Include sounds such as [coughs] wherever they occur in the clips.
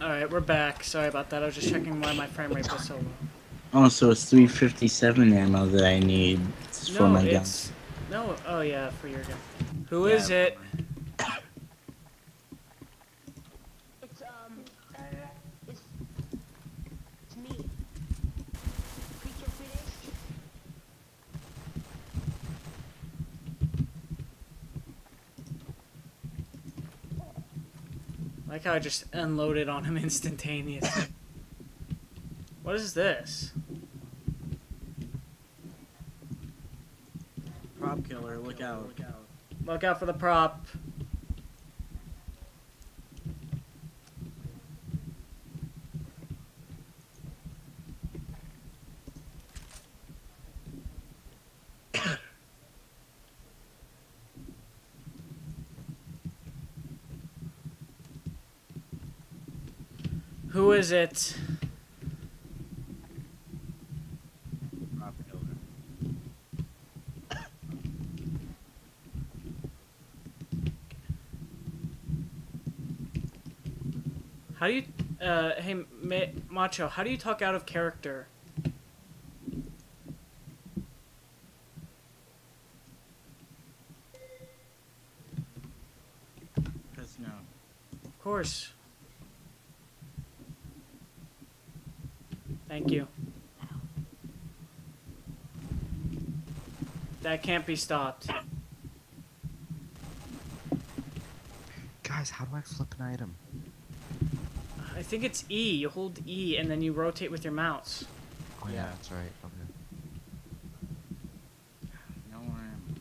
Alright, we're back. Sorry about that. I was just checking why my frame rate was so low. Oh, so it's 357 ammo that I need for no, my gun. No, oh yeah, for your gun. Who Yeah, is it? It's um, uh, it's it's me. Creature British. I like how I just unloaded on him [laughs] instantaneously. what is this? Prop killer, look out. Look out for the prop. Who is it? How do you, uh, hey, Ma- Macho, how do you talk out of character? Press no. Of course. Thank you. That can't be stopped. Guys, how do I flip an item? I think it's E. You hold E and then you rotate with your mouse. Oh yeah, Yeah. that's right. Okay. No more ammo.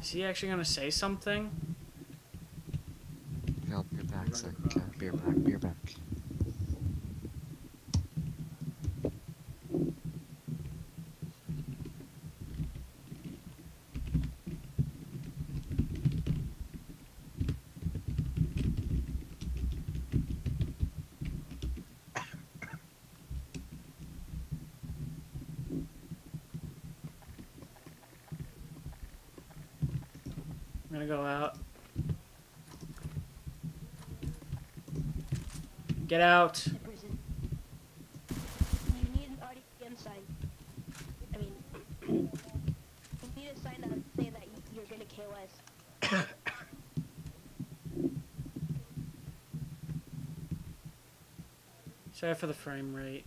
Is he actually gonna say something? Okay, I'll be back. Sec. Okay, beer back. Beer back. I'm gonna go out. Get out. The prison. You need an RDM sign. I mean, you need a sign that say that y- you're gonna kill us. [coughs] Sorry for the frame rate.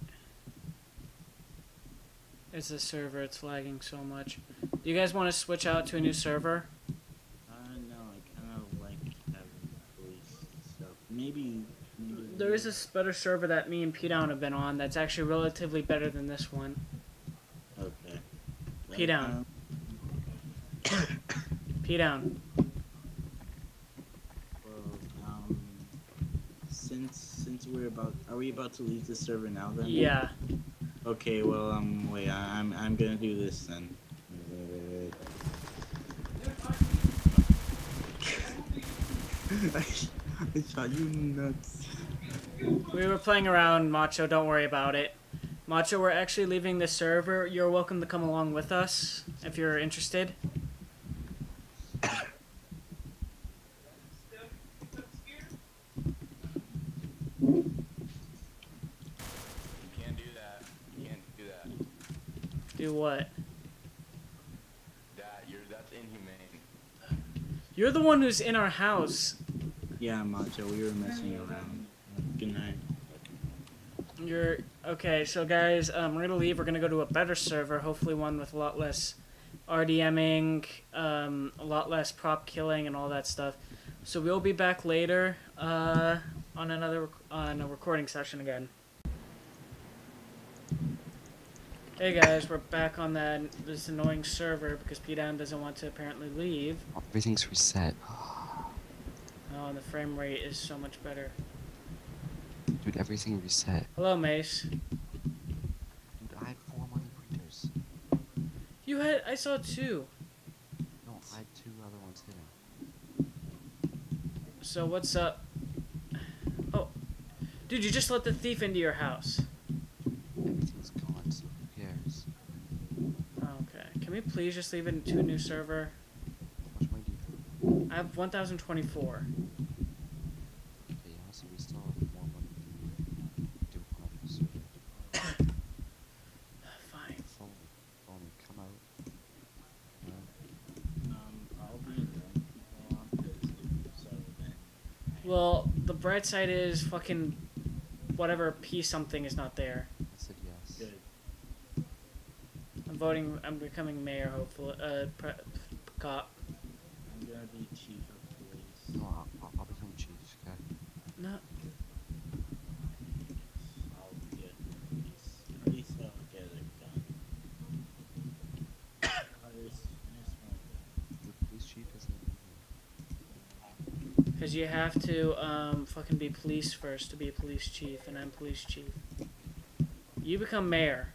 It's the server, it's lagging so much. Do you guys want to switch out to a new server? Uh, no, I kind of like having police stuff. Maybe. maybe There is this better server that me and P Down have been on that's actually relatively better than this one. Okay. P down. P Down. Well, um, since since we're about, are we about to leave the server now then? Yeah. Okay. Well, um, wait, I, I'm I'm gonna do this then. [laughs] I shot you nuts. We were playing around, Macho, don't worry about it. Macho, we're actually leaving the server. You're welcome to come along with us if you're interested. You can't do that. You can't do that. Do what? That you're that's inhumane. You're the one who's in our house. Yeah, Macho, we were messing around. Good night. You're okay. So guys, um, we're gonna leave. We're gonna go to a better server. Hopefully, one with a lot less RDMing, um, a lot less prop killing, and all that stuff. So we'll be back later uh, on another rec- on a recording session again. Hey guys, we're back on that this annoying server because P Down doesn't want to apparently leave. Everything's reset. Oh, and the frame rate is so much better. Dude, everything reset. Hello, Mace. Dude, I had four money printers. You had- I saw two. No, I had two other ones hidden. So what's up? Oh. Dude, you just let the thief into your house. Everything's gone, so who cares? Oh, okay. Can we please just leave it into a new server? I have 1024. Bright side is fucking whatever P something is not there. I said yes. Good. I'm voting. I'm becoming mayor. Hopefully, uh, pre- cop. I'm gonna be chief of police. No, I'll, I'll, I'll become chief, okay? No. I'll get at least, at least I'll get it done. [coughs] there's, there's one. The police chief isn't here. Because you have to um, fucking be police first to be a police chief, and I'm police chief. You become mayor.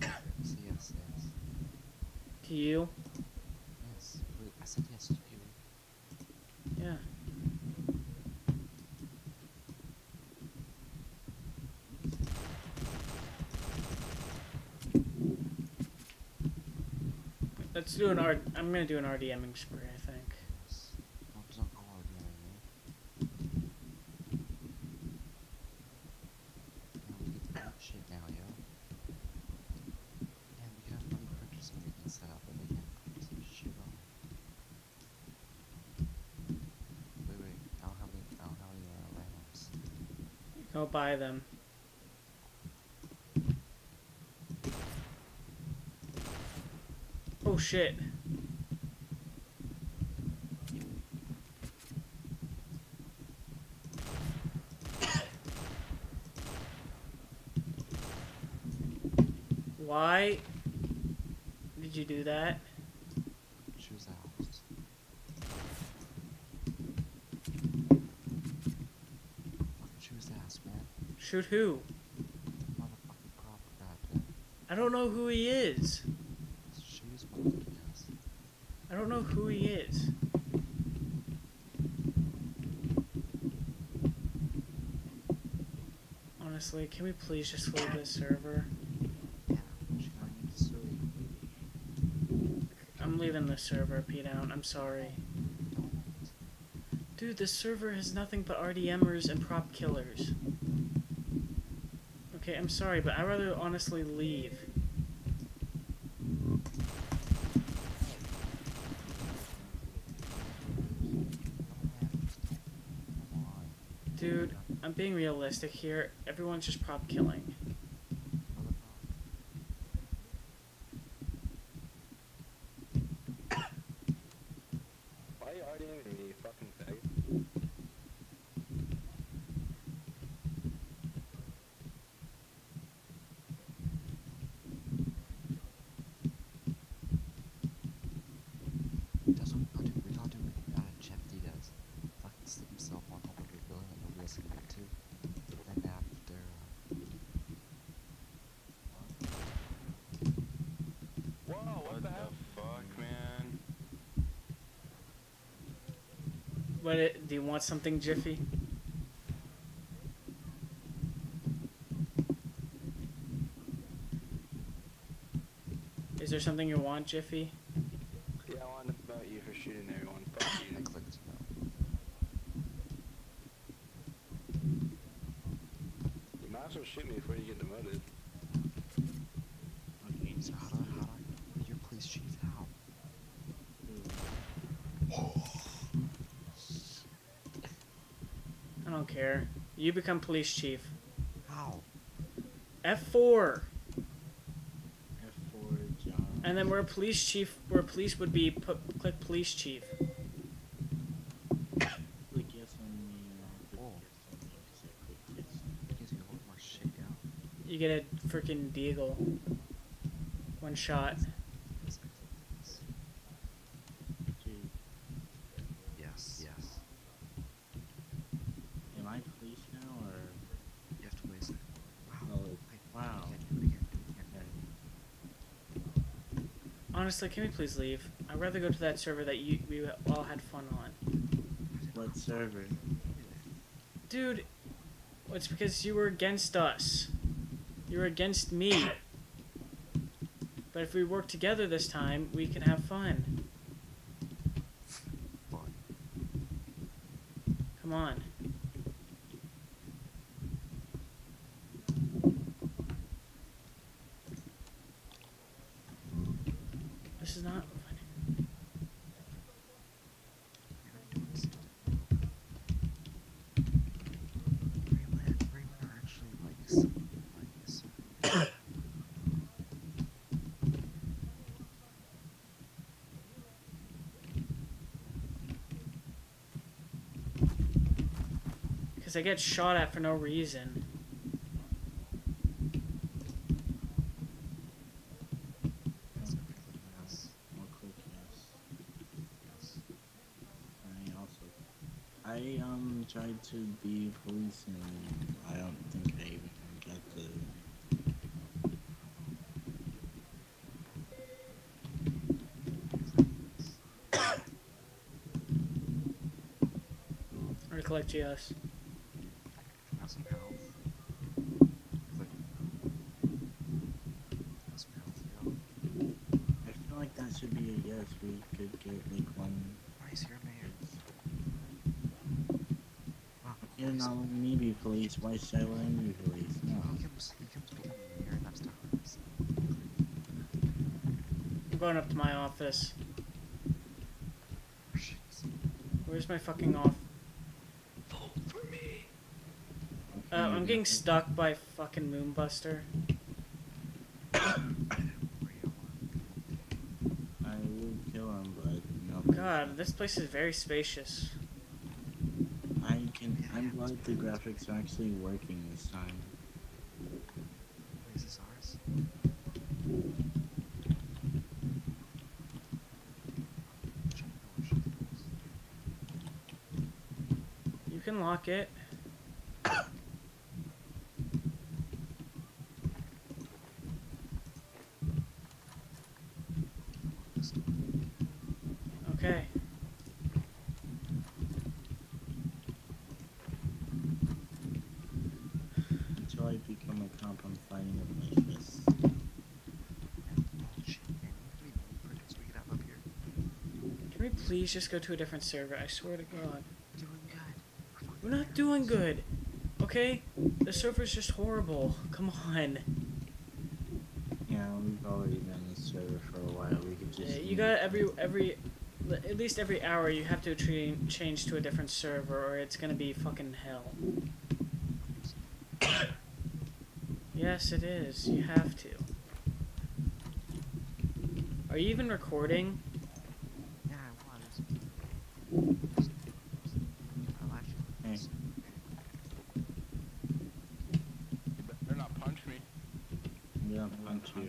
Yes, yes. To you? Yes, I said yes to you. Yeah. Let's do an R. I'm gonna do an RDMing spree. I think. Yes. No, it's not hard, you know what I mean? Now we get to that shit now, yo. Yeah, we can have money printers and we can set up, but they can't print some shit on. Wait, wait, I don't have any, I don't have any, uh, lamps. Go buy them. Oh shit. Why did you do that? Choose the house. Fucking choose the house, man. Shoot who? I don't know who he is. I don't know who he is. Honestly, can we please just leave this server? I'm leaving the server, P down. I'm sorry. Dude, this server has nothing but RDMers and prop killers. Okay, I'm sorry, but I'd rather honestly leave. Dude, I'm being realistic here. Everyone's just prop killing. Why are you RDMing me, you fucking faggot? That's what we gotta do. We gotta do what uh, Jeff D does. Fucking stick himself on top of a building and nobody else can get to. Then after, uh, Whoa, what, the hell? fuck, man? It, do you want something, Jiffy? Is there something you want, Jiffy? Yeah, I to promote you for shooting everyone. Fuck I you. clicked no. You might as well shoot me before you get demoted. Okay, So how do I, how do I, you're police chief, how? I don't care. You become police chief. How? F4. F4 John. And then where a police chief, where police would be, put, click police chief. Click yes on me, and I'll click Whoa. yes on me, 'cause I clicked yes. It gives you a little more shit, yeah. You get a freaking deagle. One shot. Yes, I clicked this. Dude, Yes, yes. am I police now, or? You have to wait a second. Wow. Oh, Wait, wow. Do it again, do it again, do it again. Honestly, can we please leave? I'd rather go to that server that you we all had fun on. What server? Dude, it's because you were against us. You were against me. But if we work together this time, we can have fun. Fun. Come on. This is not funny. You're doing something. Raylan, Raylan are actually like something like this. Because I get shot at for no reason. Yes, everything else. More quick, yes. Yes. I um tried to be police and I don't think I even got the. [coughs] Or to collect GS. Have some health. Like, have some health, yo. I feel like that should be a yes. We could get like one. Why is your mayor? Wow, You're why is- not letting me be police. Why should I let him be police? No. He comes, he comes become mayor to us. I'm going up to my office. Where's my fucking off? Vote for me. Uh, I'm getting stuck by fucking Moonbuster. I will kill him, but no. God, this place is very spacious. I can. I'm glad the graphics are actually working this time. Is this ours? Check the door, check the doors. You can lock it. This door. Okay. Until I become a cop, I'm fighting with my fists. Bullshit, man. What do we need projects we could have up here? Can we please just go to a different server? I swear to God. Doing good. We're, not doing good. Okay? The server's just horrible. Come on. Yeah, we've already been in this server for a while. We could just. Yeah, you got every every at least every hour you have to tra- change to a different server or it's gonna be fucking hell. Yes, it is. You have to. Are you even recording? Yeah, I was. I'll actually. Hey. You better not punch me. I'm gonna punch you.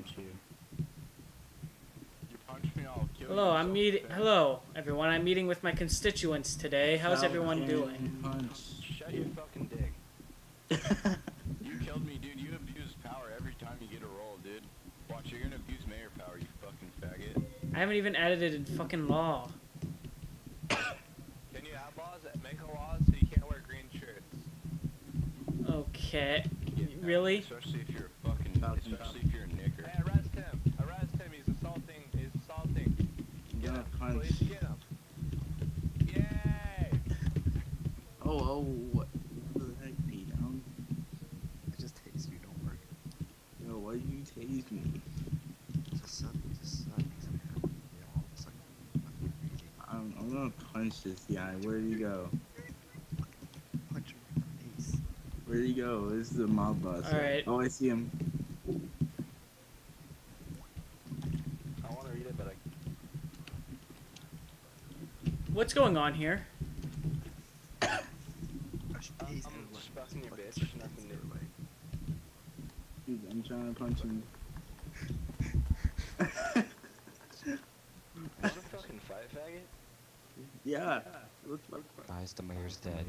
You punch me, I'll kill you. Hello, I'm meeting. Hello, everyone. I'm meeting with my constituents today. How's everyone doing? Shut your fucking dick. [laughs] You killed me, dude. You abuse power every time you get a roll, dude. Watch, you're gonna abuse mayor power, you fucking faggot. I haven't even edited in fucking law. [coughs] Can you have laws that make a law so you can't wear green shirts? Okay. You Really? Especially if you're a fucking, Stop, especially stop. if you're a knicker. Hey, arrest him! Arrest him! He's assaulting. He's assaulting. I'm gonna punch. please get him. Yay! Oh, oh, what the heck, Pete? I just tased you, don't worry. yo, why you tase me? Just suddenly, just makes me happy. You know, all of a sudden, I'm I'm, I'm gonna punch this guy. Where'd he go? punch him in the face. Where'd he go? This is the mob boss. Alright. Oh, I see him. I want to read it, but I What's going on here? I should I'm- tase I'm him, just like, fucking your like, bitch, straight nothing the going on here? Dude, I'm trying to punch him. fucking fight, faggot? yeah. The fuck? Guys, the mayor's dead.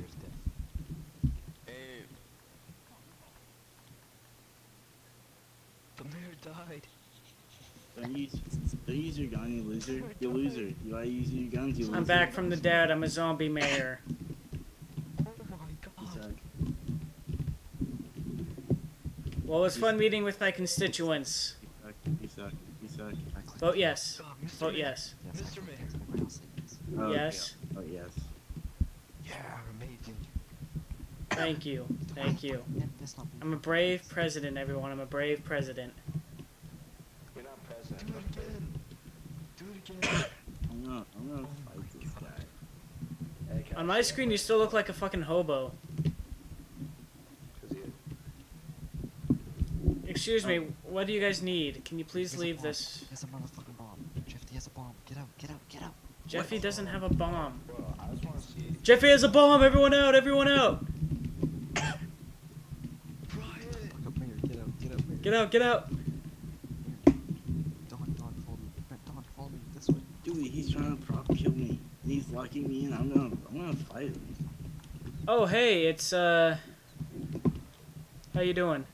Hey, The mayor died. Don't use, don't use your gun, you loser. You loser. You gotta use your guns, you loser. I'm back from the dead. I'm a zombie mayor. Oh my god. Well, it was fun meeting with my constituents. You suck. You suck. You suck. check? I Vote yes. God, Vote Mayor. yes. Yes, Mr. Mayor. it. Everybody else said yes. Oh. Yes. Oh yes. Yeah, amazing. Thank you. Thank you. Yeah, that's not me. I'm a brave president, everyone. I'm a brave president. You're not president. Do it again. Do it again. I'm gonna I'm gonna fight this guy. Hey, can I On my screen, you still look like a fucking hobo. Excuse me, what do you guys need? Can you please leave this? He has a motherfucking bomb. Jeffy he has a bomb. Get out, get out, get out. Jeffy doesn't have a bomb. Bro, I just see. Jeffy has a bomb! Everyone out! Everyone out! Brian! Fuck up, Get out, get out, Mayor. Get out! Get out! Don, Don, follow me. Brent, Don, follow me this. Dude, he's trying to prop kill me. And he's locking me in. I'm gonna I'm gonna fight him. Oh, hey, it's uh. How you doing?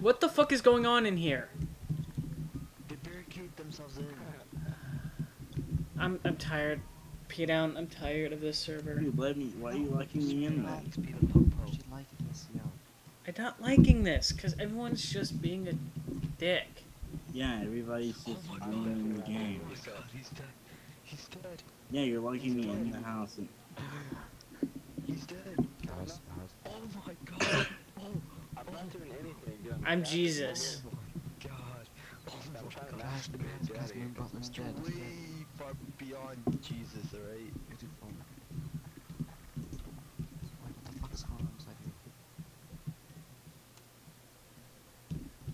What the fuck is going on in here? They barricade themselves in. I'm I'm tired. P down. I'm tired of this server. Dude, let me. Why are you locking me in there? Relax, be the popo. She like this, yo. I'm not liking this because everyone's just being a dick. Yeah, everybody's just Oh ruining the game. Oh my God, he's dead. He's dead. Yeah, you're locking me in the house. And He's dead. Guys, guys. Oh my God. Oh, I'm not doing anything. Dude. I'm Jesus. Oh my God. Oh I'm trying to Guys, masturbate. guys, Get guys, out of here. Moon Butler's dead. Way far beyond Jesus, alright? You do phone. Wait, what the fuck is going on inside here?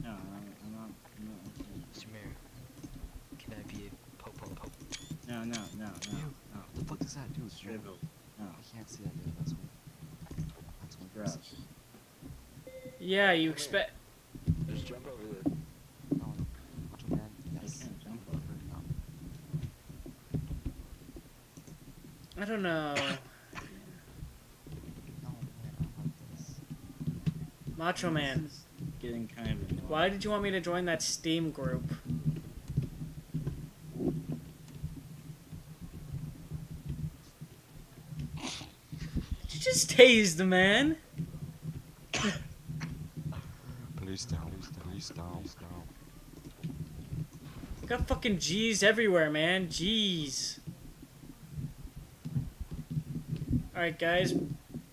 no, I'm, I'm not. I'm not okay. Mr. Mayor, can I be a popo popo? No, no, no, no, no. What the fuck is that, dude? Shrivel. No, I can't see that, dude. That's weird. That's weird. gross. Yeah, you expect. Just jump over there. No, no. Watch man. I can't jump Over, no. I don't know. [laughs] No, man, I don't like this. Macho Man. Getting kind of annoying. Why did you want me to join that Steam group? Did you just tase the man? Police down, police down, police down, police down. Got fucking G's everywhere, man. G's. Alright, guys.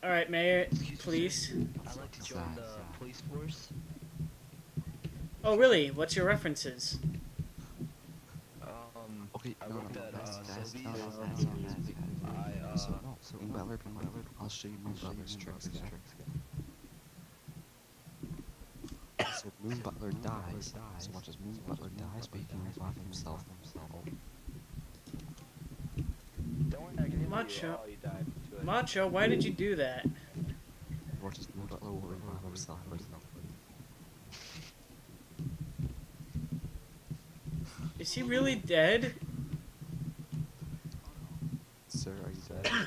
Alright, Mayor, police. I'd like to join the police force. Oh, really? What's your references? Um, Okay, I no, no, worked at, guys, uh, guys, Sylvie's. no, no, Uh, guys, no, guys, guys. I, So, no, so Moon Butler, Moon Butler, I'll show you Moon Butler's tricks, guys. So Moon Butler dies, so much as Moon Butler dies, but he can revive himself himself. don't worry, I can hear Macho. you. You died to it. Macho, why did you do that? Watch as Moon Butler will revive himself himself. Is he really dead? Sir, are you dead? [laughs]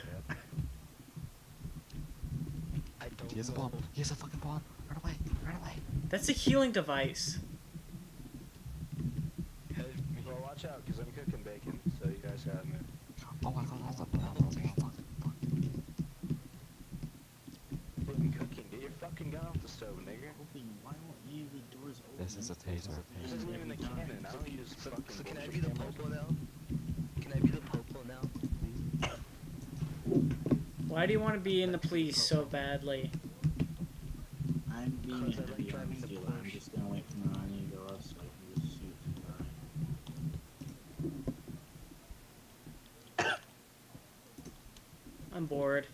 I don't He has a bomb. He has a fucking bomb. Run away. Run away. That's a healing device. Hey, well, watch out, because I'm cooking bacon, so you guys gotta move. Oh, I thought that was a bomb. Fuck. Fuck. Fucking cooking, get your fucking gun off the stove, nigga. Open. Why won't any of the doors open? This is a taser. This isn't even the cannon, I don't use So, fucking so can I bullshit be the cameras. popo now? Can I be the popo now? Why do you want to be in the police so badly? I'm being Because I like driving the Gila. I'm just gonna wait for Nani to go up so I can just shoot somebody. I'm bored.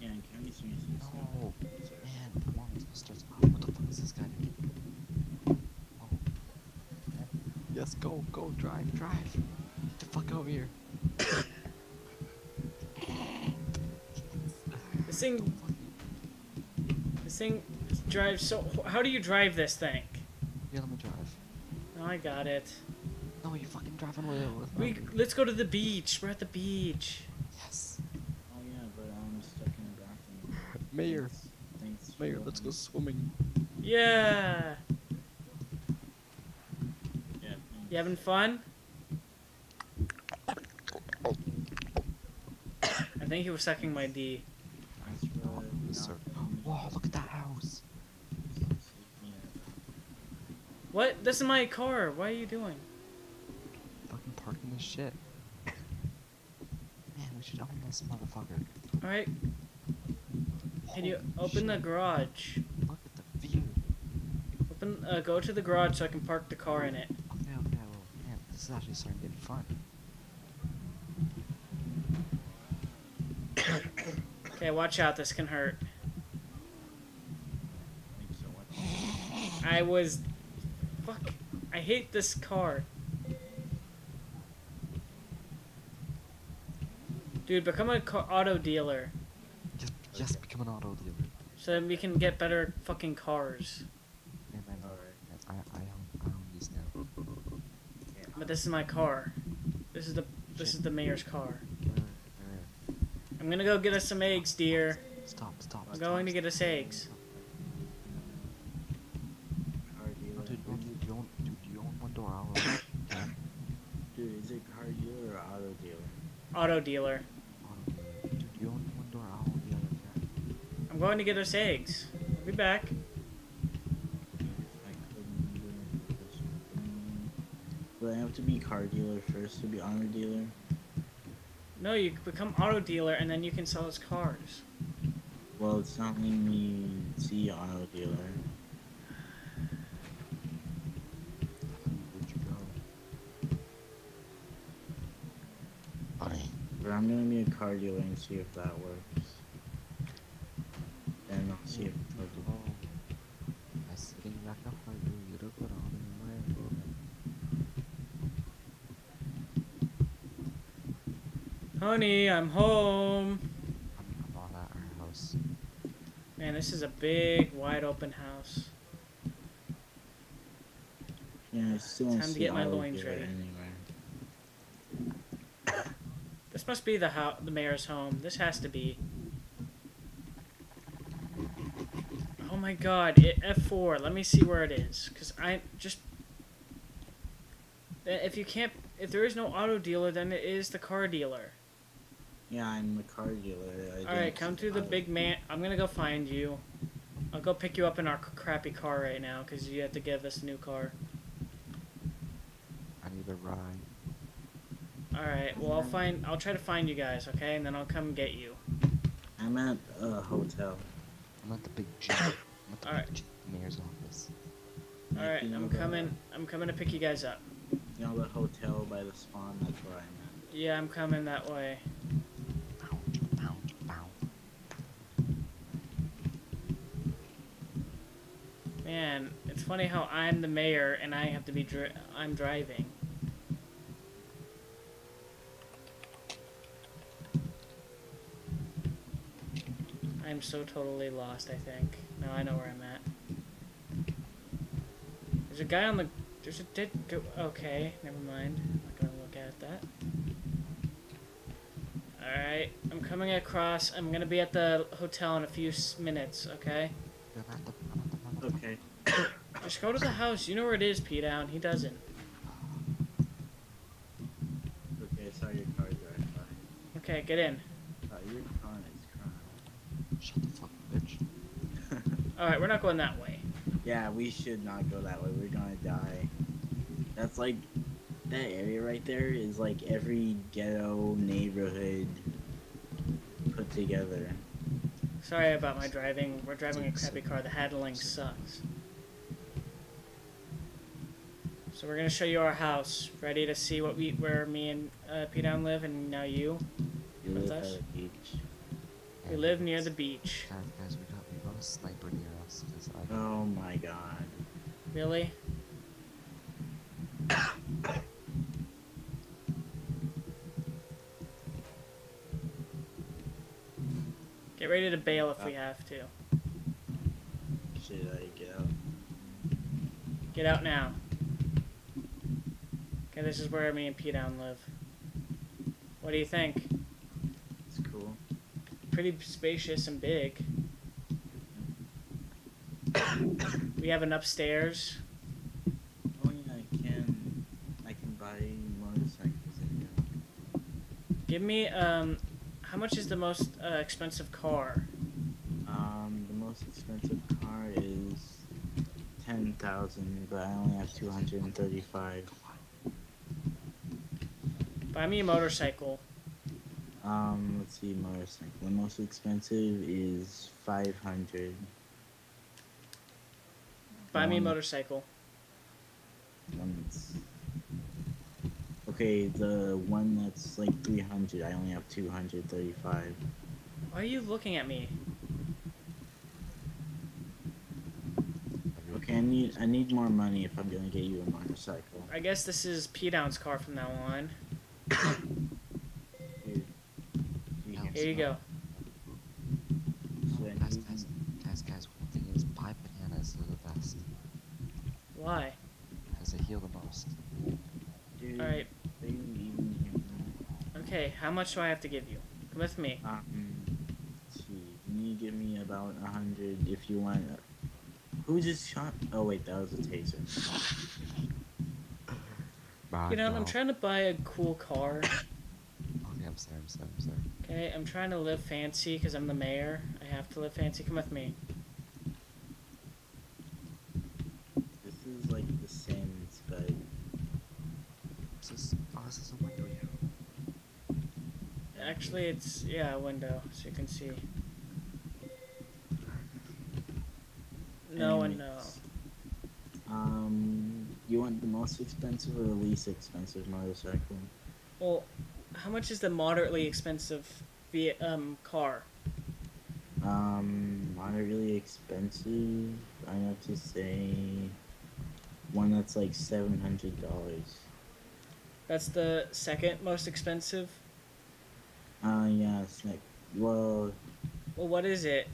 Yeah, and can we swing some stuff? No. Man, the bomb starts. Oh, what the fuck is this guy doing? Oh. Yes, go, go, drive, drive. Get the fuck over here. This thing. This thing drives so. How do you drive this thing? Yeah, let me drive. Oh, I got it. No, you're fucking driving with it. With We me. let's go to the beach. We're at the beach. Yes. Oh yeah, but I'm stuck in the bathroom. [laughs] Mayor. Thanks. Thanks Mayor, let's go swimming. Yeah. Yeah. You having fun? [coughs] I think he was sucking my D. Thanks for Whoa, look at that house. What? This is my car. What are you doing? Fucking parking this shit. Man, we should own this motherfucker. All right. Can you Holy open the garage? Look at the view. Open. Uh, go to the garage so I can park the car in it. Okay, okay, well, man, this is actually starting to get fun. Okay, watch out. This can hurt. Thanks so much. I was. Fuck. I hate this car. Dude, become an car- auto dealer Just, yes, become an auto dealer. so that we can get better fucking cars. Man, man, man, Alright. man, I, I own, I own these now. But this is my car. This is the this is the mayor's car. Where, where? I'm gonna go get us some eggs, dear. Stop, stop, I'm stop, going to get us eggs. Car dealer. Oh, dude, man, do you own, dude, do you own one door auto? yeah, Dude, is it car dealer or auto dealer? Auto dealer. auto dealer. Dude, do you own one door auto dealer? I'm going to get us eggs. I'll be back. Do this one. Do I have to be car dealer first to be auto dealer? No, you become auto dealer and then you can sell us cars. Well, it's not letting me see auto dealer. Where'd you go? Buddy. But I'm gonna be a car dealer and see if that works. Then I'll see if it'll do. I sitting back up you, you look what on in my Honey, I'm home. I'm, I'm not at our house. Man, this is a big, wide open house. Yeah, I still don't Time to get my loins ready. anywhere. This must be the ho- the mayor's home. This has to be. Oh my god, it, F4. Let me see where it is. Because I just. Eh, If you can't. If there is no auto dealer, then it is the car dealer. Yeah, I'm the car dealer. I Alright, come to the auto big man. I'm gonna go find you. I'll go pick you up in our crappy car right now because you have to give us a new car. I need a ride. Alright, well, I'll find. I'll try to find you guys, okay? And then I'll come get you. I'm at a uh, hotel. I'm at the big G. I'm at the Alright. big G mayor's office. Alright, I'm coming. I'm coming to pick you guys up. You know the hotel by the spawn. That's where I'm at. Yeah, I'm coming that way. Man, it's funny how I'm the mayor and I have to be dri- I'm driving. I'm so totally lost, I think. Now I know where I'm at. There's a guy on the there's a dead go okay, never mind. I'm not gonna look at that. Alright, I'm coming across. I'm gonna be at the hotel in a few minutes, okay? I'm at the, I'm at the motherfucker. Okay. Just go to the house. You know where it is, P Down. He doesn't. Okay, I saw your car drive by. Okay, get in. Oh, your car is Shut the fuck up, bitch. crying. Alright, we're not going that way. yeah, we should not go that way. We're gonna die. That's like that area right there is like every ghetto neighborhood put together. Sorry about my driving. We're driving a crappy car. The handling sucks. So we're gonna show you our house. Ready to see what we where me and uh, P Down live, and now you. You With live us? at a beach. We live near the beach. Guys, guys, we got we got a sniper near us. Cause I Oh my god. Really? Get ready to bail if we uh. have to. Should I get out? Get out now. Okay, this is where me and P Down live. What do you think? It's cool. Pretty spacious and big. We have an upstairs. Oh yeah, I can. I can buy motorcycles in here. Give me um, how much is the most uh, expensive car? Um, the most expensive car is ten thousand, but I only have two hundred and thirty-five. Buy me a motorcycle. Um, let's see, motorcycle. The most expensive is five hundred. Buy me a Um, motorcycle. Okay, the one that's like three hundred, I only have two hundred thirty-five. Why are you looking at me? Okay, I need I need more money if I'm gonna get you a motorcycle. I guess this is P Down's car from now on. [coughs] Here, you can- Here you go. should I Guys, need- guys, guys, guys, one thing is buy bananas, they're the best. Why? Because they heal the most. Dude, Alright, they didn't even hear me. okay, how much do I have to give you? Come with me. Um, let's see. You give me about a hundred if you want. Who just shot? Oh wait, that was a taser. You know, I'm trying to buy a cool car. [coughs] Okay, I'm sorry, I'm sorry, I'm sorry. Okay, I'm trying to live fancy because I'm the mayor. I have to live fancy. Come with me. This is like The Sims, but This is, oh, this is a window here. Actually, it's yeah, a window, so you can see. No and no. anyways. Um, you want the most expensive or the least expensive motorcycle? Well, how much is the moderately expensive ve- um car? Um, moderately expensive. I have to say one that's like seven hundred dollars. That's the second most expensive. Uh, yeah, it's like well, Well, what is it?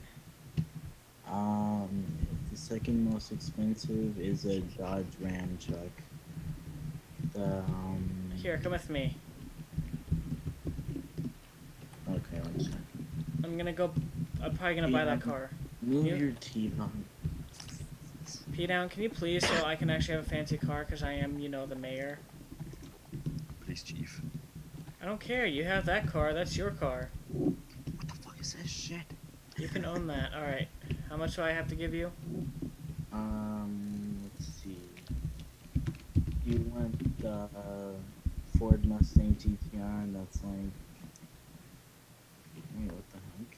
um, the second most expensive is a Dodge Ram truck. The um. Here, come with me. Okay, one second. I'm gonna go. I'm probably gonna buy that car. Move You- your teeth on. P down, can you please, so I can actually have a fancy car, because I am, you know, the mayor. Please, chief. I don't care. You have that car. That's your car. What the fuck is this shit? You can own that. All right. How much do I have to give you? Um, let's see. You want the uh, Ford Mustang GTR? and That's like. Wait, what the heck?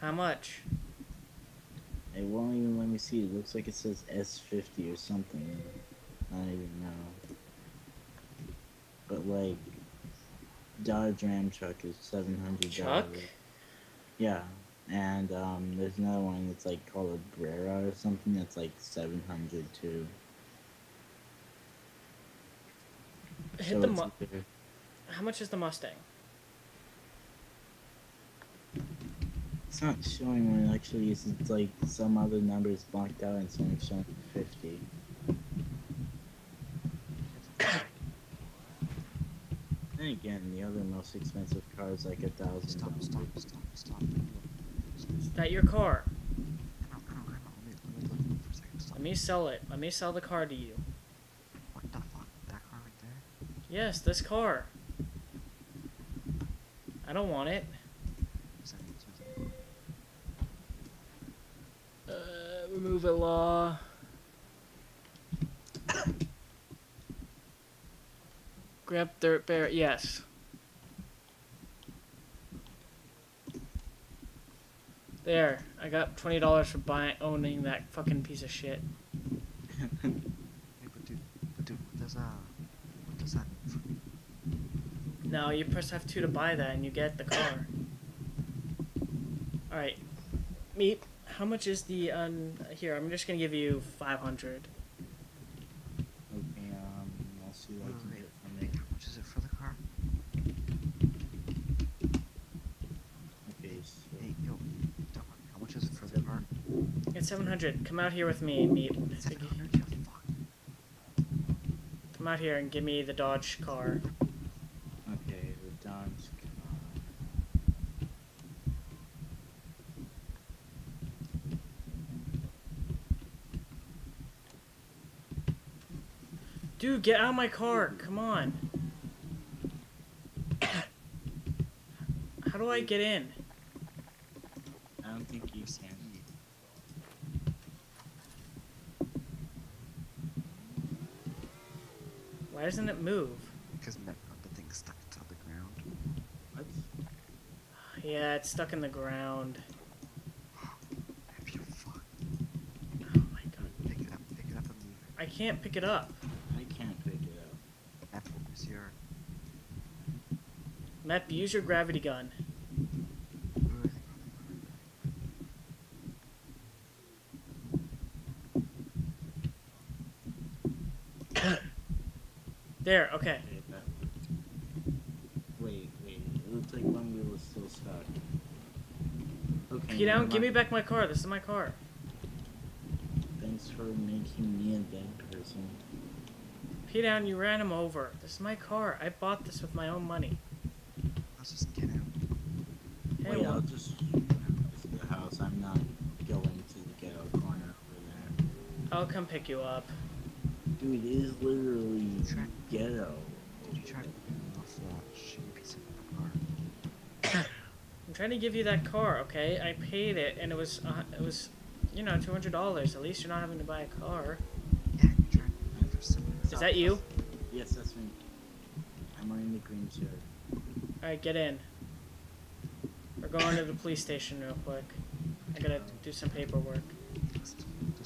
How much? It won't even let me see. It looks like it says S50 or something. I don't even know. But like, Dodge Ram truck is seven hundred Chuck? dollars. Yeah, and um, there's another one that's like called a Brera or something that's like seven hundred too. Hit So the. it's Mu- either- How much is the Mustang? It's not showing what it actually is. It's like some other number is blocked out and some showing fifty. Then again, the other most expensive car is like a thousand Stop, dollars. stop, stop, stop. Is that your car? Let me, let me look for a second. Stop. Let me sell it. Let me sell the car to you. What the fuck? That car right there? Yes, this car. I don't want it. Is that expensive? Uh, remove a law. Grab dirt bear. Yes. There, I got twenty dollars for buying owning that fucking piece of shit. [laughs] Hey, but dude, but dude, what does, uh, what does that? No, you press F2 to buy that and you get the car. Alright. Meep, how much is the, um, here, I'm just gonna give you 500. Okay, um, I'll see what I can Wait, get from wait, there. how much is it for the car? Okay, so Hey, yo, Doc, how much is it for the car? It's 700. Come out here with me, Meep. Seven hundred? Yeah, fuck. Come out here and give me the Dodge car. okay, the Dodge car. Dude, get out of my car. Come on. [coughs] How do I get in? I don't think you can. Doesn't it move? Because the thing's stuck to the ground. What? Yeah, it's stuck in the ground. If you fuck, Oh my god. pick it up, pick it up and move it. I can't pick it up. I can't pick it up. Apple, where's your... Mep, use your gravity gun. There, okay. Okay, Wait, wait. It looks like one wheel is still stuck. Okay. Pete never down, give me back my car. This is my car. Thanks for making me a dead person. Pdown, you ran him over. This is my car. I bought this with my own money. Let's just get out. Hey, Wait, I'll just to the house. I'm not going to the ghetto corner over there. I'll come pick you up. Dude, it is literally Try- ghetto. Did you try to get off that shitty piece of car? [coughs] I'm trying to give you that car, okay? I paid it, and it was, uh, it was, you know, two hundred dollars. At least you're not having to buy a car. Yeah, you tried to there's some... Is that you? Yes, that's me. I'm wearing the green shirt. All right, get in. We're going to the police station real quick. I gotta do some paperwork. This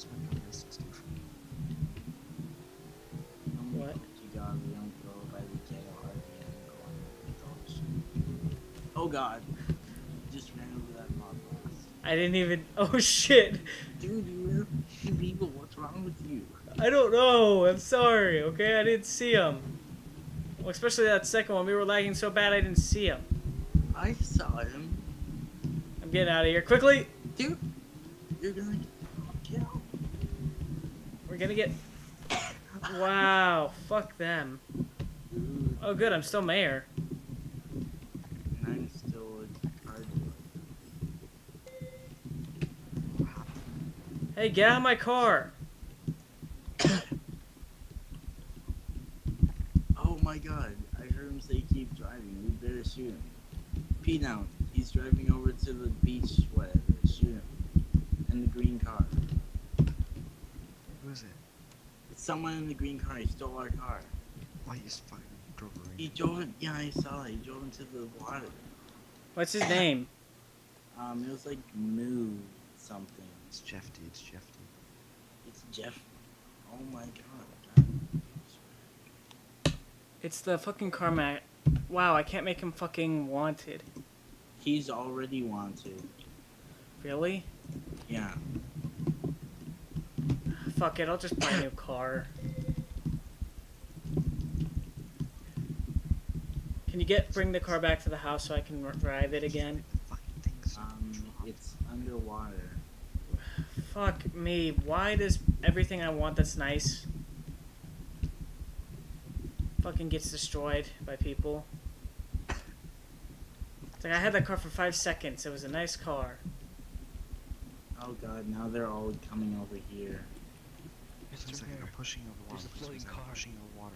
might be a nice station. I'm What? You God, we don't go by the ghetto RDM going with Oh God! Just ran over that mob boss. I didn't even. [laughs] Oh shit! Dude, you ran two people. What's wrong with you? I don't know. I'm sorry. Okay, I didn't see him. Well, especially that second one. We were lagging so bad I didn't see him. I saw him. I'm getting out of here quickly. Dude, you're gonna get out. We're gonna get. [coughs] Wow. Fuck them. Oh, good. I'm still mayor. and I'm still a card Hey, get out of my car. [coughs] Oh my god, I heard him say keep driving. We better shoot him. Pdown. He's driving over to the beach, whatever. Shoot him. In the green car. Who is it? It's someone in the green car. He stole our car. Why you just fucking drove her He drove it. Yeah, I saw it. He drove into the water. What's his name? Um, it was like Moo something. It's Jeff, dude. It's Jeff, dude. It's Jeff. Oh my god. It's the fucking Carmack. Wow, I can't make him fucking wanted. He's already wanted. Really? Yeah. Fuck it, I'll just buy a new car. Can you get bring the car back to the house so I can drive it again? The fucking thing's Um, it's underwater. Fuck me. Why does everything I want that's nice fucking gets destroyed by people? It's like I had that car for five seconds. It was a nice car. Oh god, now they're all coming over here. It's It's like here. I'm pushing over water. There's a Please, floating car. pushing over water.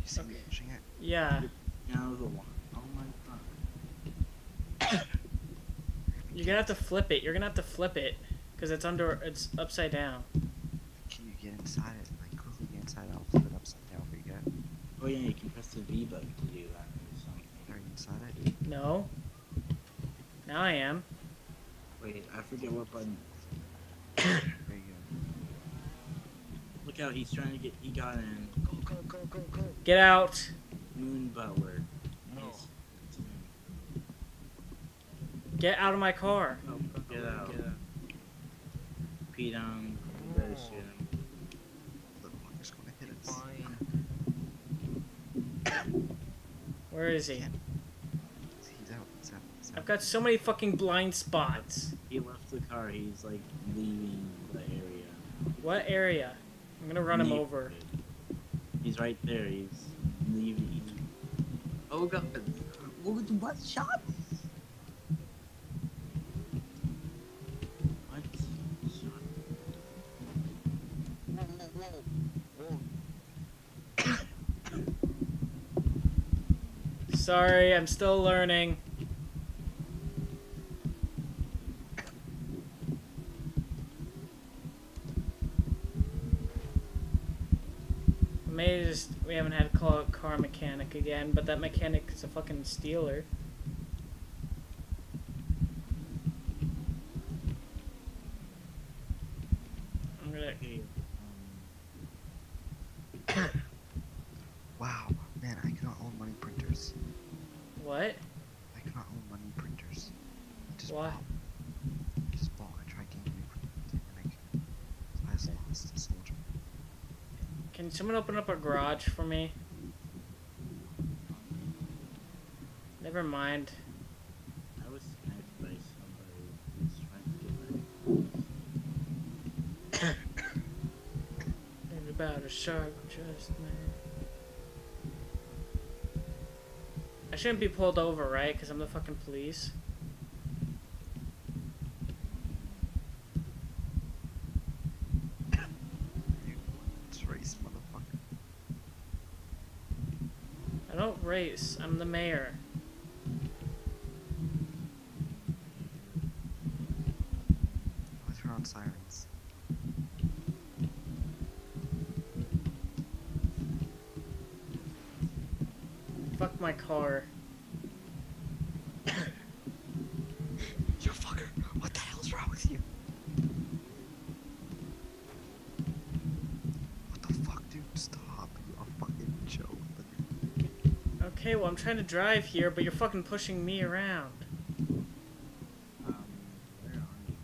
You see me pushing it? Yeah. Now the one. Oh my god. [coughs] You're gonna have to flip it. You're gonna have to flip it. Because it's under, it's upside down. Can you get inside it? Like quickly get inside it. I'll flip it upside down for you guys. Oh yeah, you can press the V button to do that or something. Are you inside it? No. Now I am. Wait, I forget what button. There you go. Look out, he's trying to get. He got in. Go, go, go, go, go. Get out. Moon Butler. No. Yes. Get out of my car. Oh, get out. Pete on. You better shoot him. The water's gonna hit us. Fine. Where is he? He's out. He's out. He's out. I've got so many fucking blind spots. He left the car. He's like leaving the area. What area? I'm gonna run him Leave- over. He's right there. He's leaving. Oh god. What? What shot? Sorry, I'm still learning. Just we haven't had to call a car mechanic again, but that mechanic is a fucking stealer. I'm gonna. Okay. Wow, man, I cannot own money printers. What? I cannot own money printers. I just Why? bought. I just bought. I tried getting a printer and I can So I just lost a soldier. Can someone open up a garage for me? Never mind. I was sniped by somebody who's trying to get my [coughs] Ain't about a shark, just man. I shouldn't be pulled over, right? Because I'm the fucking police. You let's race, motherfucker. I don't race. I'm the mayor. Let's turn on sirens. Fuck my car. You fucker! What the hell's wrong with you? What the fuck, dude? Stop! You are fucking joke. Okay, well I'm trying to drive here, but you're fucking pushing me around. Um, where are you?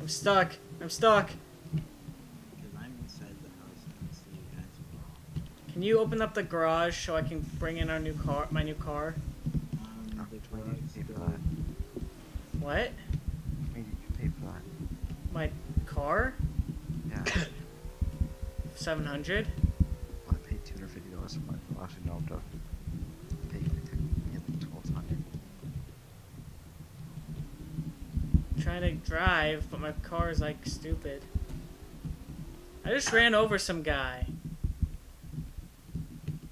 I'm stuck. I'm stuck. I'm inside the house and see you guys Can you open up the garage so I can bring in our new car, my new car? Um, the garage you pay for that? What? Maybe you can pay for that. My car? Yeah. [coughs] 700? I paid two hundred fifty dollars for mine. Well, actually, no, I'm joking. I paid like technically like twelve hundred. trying to drive, but my car is like stupid. I just ran over some guy.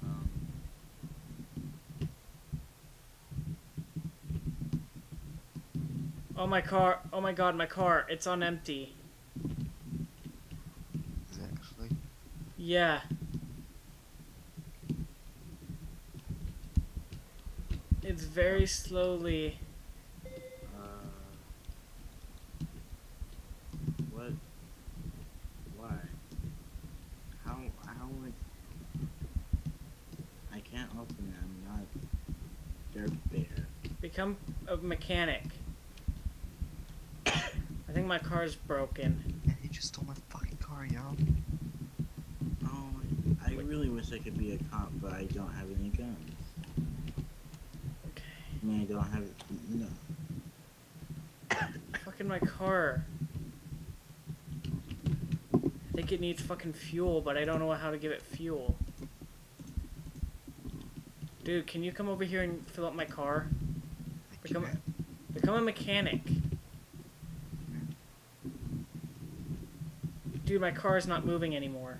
Um, Oh my car! Oh my god, my car! It's on empty. Is it actually? Yeah. It's very slowly. uh, what? Why? How? How would? I can't open it. I'm not Dirt Bear. Become a mechanic. I think my car's broken. Man, he just stole my fucking car, yo. Oh, I really wish I could be a cop, but I don't have any guns. Okay. I mean, I don't have no. Fucking my car. I think it needs fucking fuel, but I don't know how to give it fuel. Dude, can you come over here and fill up my car? Become, man, become a mechanic. Dude, my car is not moving anymore.